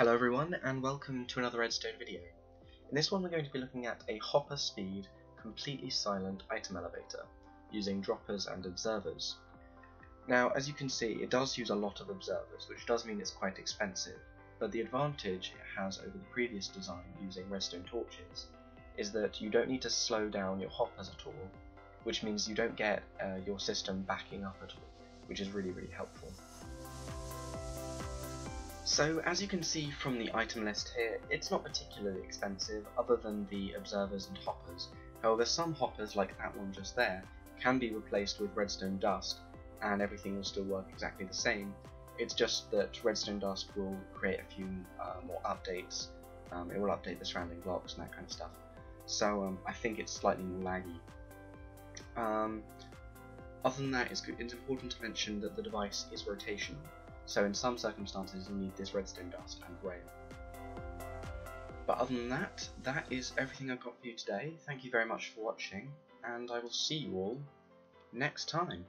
Hello everyone and welcome to another Redstone video. In this one we're going to be looking at a hopper speed, completely silent item elevator, using droppers and observers. Now as you can see it does use a lot of observers, which does mean it's quite expensive, but the advantage it has over the previous design using redstone torches is that you don't need to slow down your hoppers at all, which means you don't get uh, your system backing up at all, which is really really helpful. So as you can see from the item list here, it's not particularly expensive other than the observers and hoppers. However, some hoppers, like that one just there, can be replaced with redstone dust and everything will still work exactly the same. It's just that redstone dust will create a few uh, more updates. Um, it will update the surrounding blocks and that kind of stuff. So um, I think it's slightly more laggy. Um, other than that, it's, it's important to mention that the device is rotational. So in some circumstances you need this redstone dust and rail. But other than that, that is everything I've got for you today. Thank you very much for watching, and I will see you all next time.